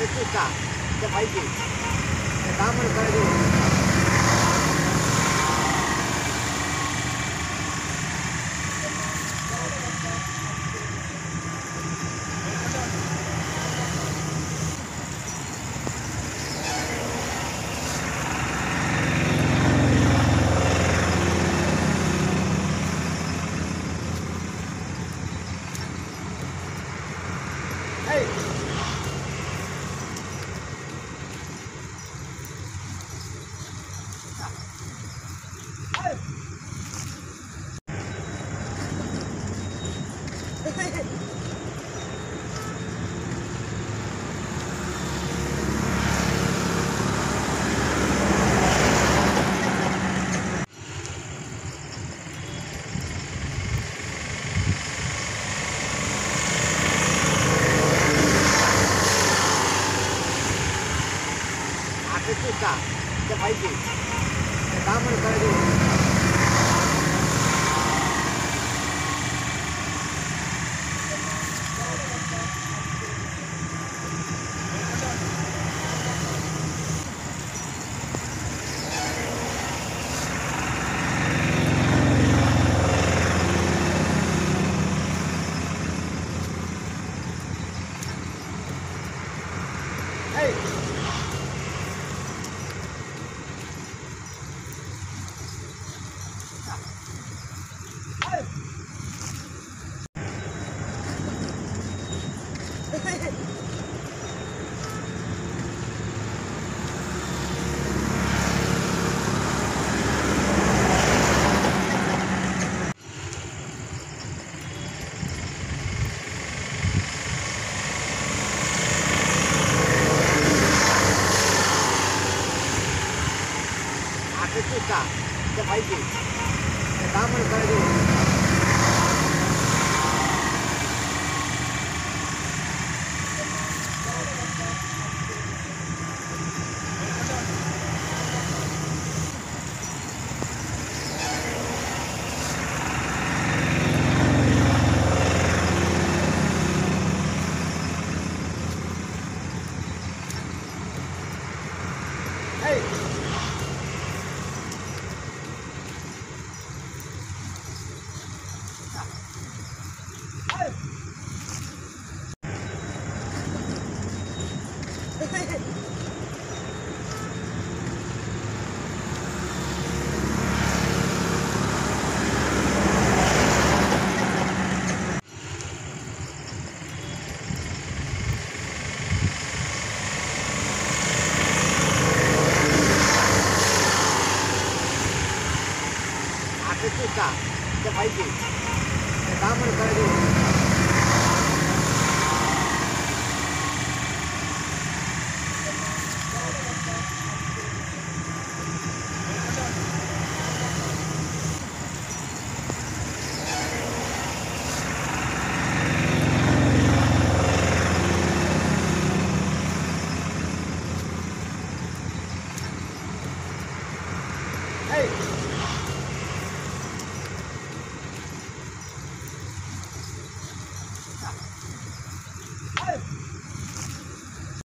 Kita pakai, kita pakai. Kita mana pakai tu? Kita pakai. Kita mana kalau आता ते का त्या पाहिजे काम करायचं aku suka dia fighting. Kamu kalau